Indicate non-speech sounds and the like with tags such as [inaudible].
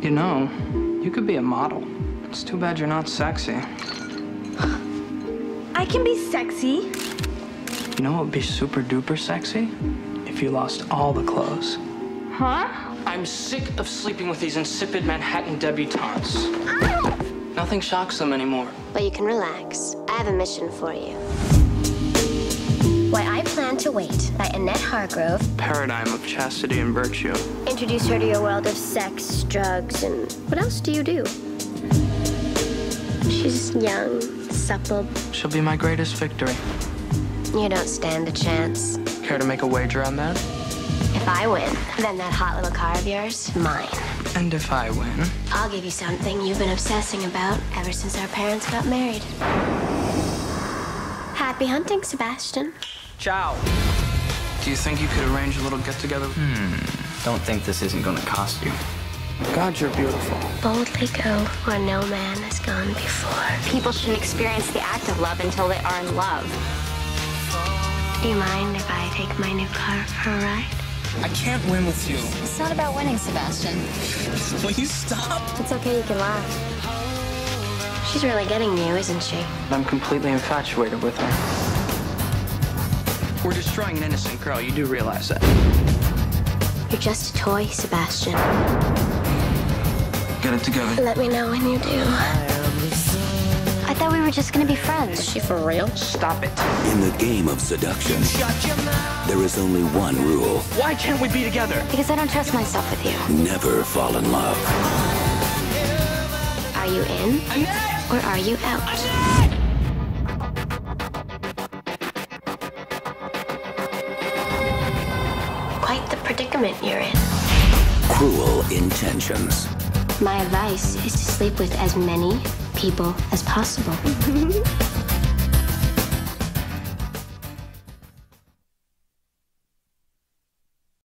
You know, you could be a model. It's too bad you're not sexy. I can be sexy. You know what would be super duper sexy? If you lost all the clothes. Huh? I'm sick of sleeping with these insipid Manhattan debutantes. Nothing shocks them anymore. But you can relax. I have a mission for you. Why I To Wait by Annette Hargrove. Paradigm of chastity and virtue. Introduce her to your world of sex, drugs, and what else do you do? She's young, supple. She'll be my greatest victory. You don't stand a chance. Care to make a wager on that? If I win, then that hot little car of yours, mine. And if I win? I'll give you something you've been obsessing about ever since our parents got married. Happy hunting, Sebastian. Ciao. Do you think you could arrange a little get together? Hmm. Don't think this isn't gonna cost you. God, you're beautiful. Boldly go where no man has gone before. People shouldn't experience the act of love until they are in love. Do you mind if I take my new car for a ride? I can't win with you. It's not about winning, Sebastian. Please stop. It's okay, you can laugh. She's really getting you, isn't she? I'm completely infatuated with her. We're destroying an innocent girl. You do realize that. You're just a toy, Sebastian. Get it together. Let me know when you do. I thought we were just gonna be friends. Is she for real? Stop it. In the game of seduction, there is only one rule Why can't we be together? Because I don't trust myself with you. never fall in love. Are you in? Or are you out? Predicament you're in. Cruel intentions. My advice is to sleep with as many people as possible. [laughs]